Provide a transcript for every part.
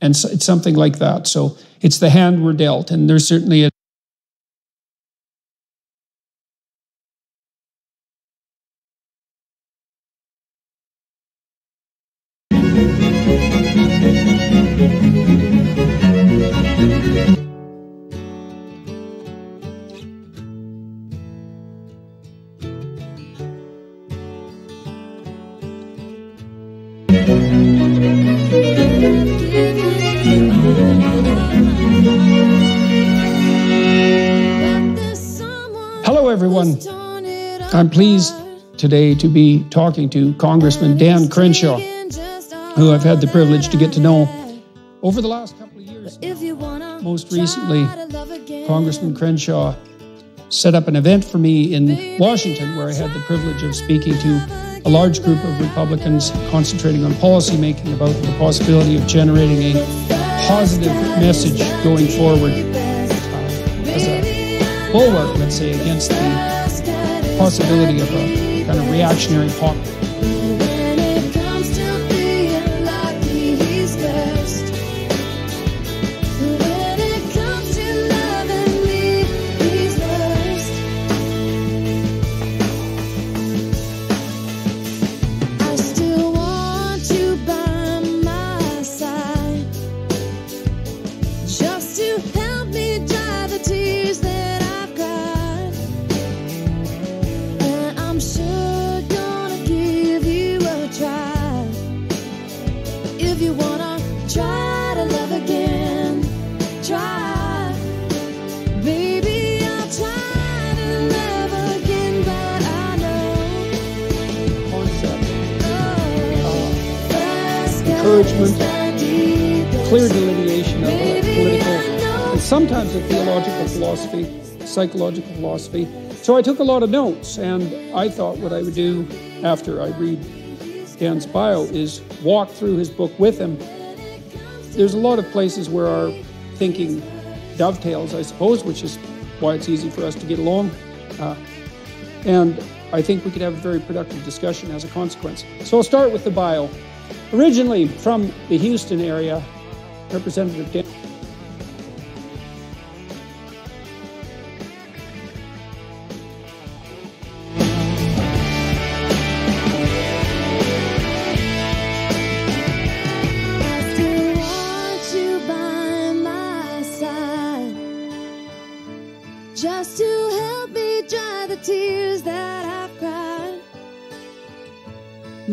and it's something like that. So it's the hand we're dealt, and there's certainly a Everyone. I'm pleased today to be talking to Congressman Dan Crenshaw, who I've had the privilege to get to know over the last couple of years. Most recently, Congressman Crenshaw set up an event for me in Washington where I had the privilege of speaking to a large group of Republicans concentrating on policymaking about the possibility of generating a positive message going forward bulwark, let's say, against the possibility of a kind of reactionary populism. Encouragement, clear delineation of political and sometimes a theological philosophy, psychological philosophy. So I took a lot of notes, and I thought what I would do after I read Dan's bio is walk through his book with him. There's a lot of places where our thinking dovetails, I suppose, which is why it's easy for us to get along. Uh, and I think we could have a very productive discussion as a consequence. So I'll start with the bio. Originally from the Houston area, Representative Dan just to help me dry the tears that I've cried.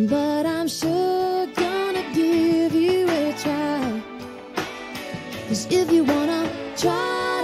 But I'm sure if you wanna try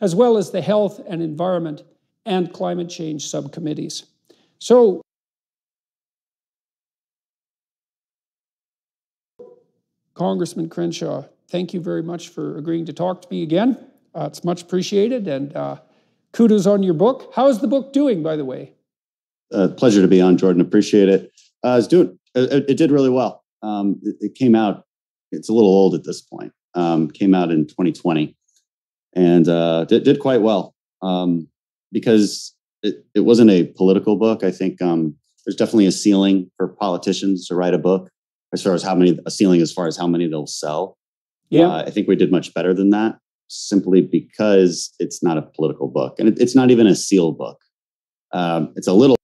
as well as the health and environment and climate change subcommittees. So, Congressman Crenshaw, thank you very much for agreeing to talk to me again. Uh, it's much appreciated, and uh, kudos on your book. How's the book doing, by the way? uh, pleasure to be on, Jordan. Appreciate it. Uh, it's doing. It, it did really well. Um, it, it came out. It's a little old at this point. Um, came out in 2020, and uh, did, did quite well um, because it, it wasn't a political book. I think um, there's definitely a ceiling for politicians to write a book as far as how many, a ceiling as far as how many they'll sell. Yeah. Uh, I think we did much better than that simply because it's not a political book and it, it's not even a seal book. Um, it's a little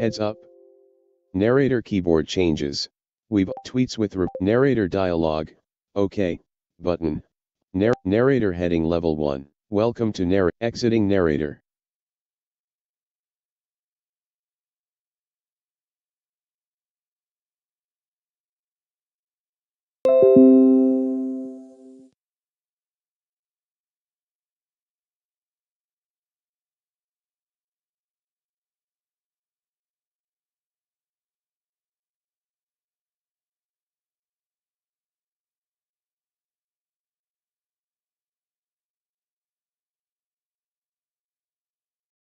Heads up, Narrator keyboard changes. We've tweets with narrator dialogue. OK. Button. Narr narrator heading level 1. Welcome to narr exiting narrator.